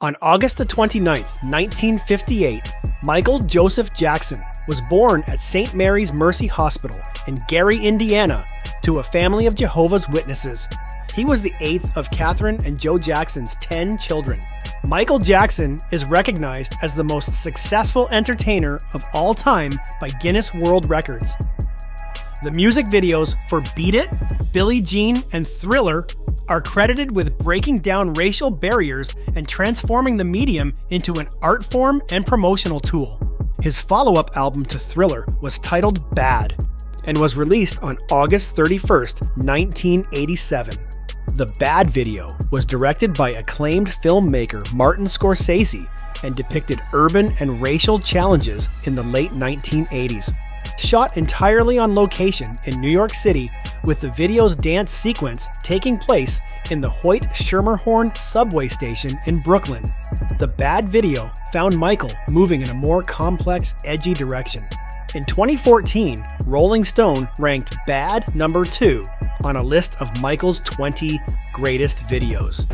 On August the 29th, 1958, Michael Joseph Jackson was born at St. Mary's Mercy Hospital in Gary, Indiana, to a family of Jehovah's Witnesses. He was the eighth of Katherine and Joe Jackson's 10 children. Michael Jackson is recognized as the most successful entertainer of all time by Guinness World Records. The music videos for Beat It, Billie Jean, and Thriller are credited with breaking down racial barriers and transforming the medium into an art form and promotional tool. His follow up album to Thriller was titled Bad and was released on August 31st, 1987. The Bad video was directed by acclaimed filmmaker Martin Scorsese and depicted urban and racial challenges in the late 1980s. Shot entirely on location in New York City, with the video's dance sequence taking place in the Hoyt Schermerhorn subway station in Brooklyn. The bad video found Michael moving in a more complex, edgy direction. In 2014, Rolling Stone ranked Bad number 2 on a list of Michael's 20 greatest videos.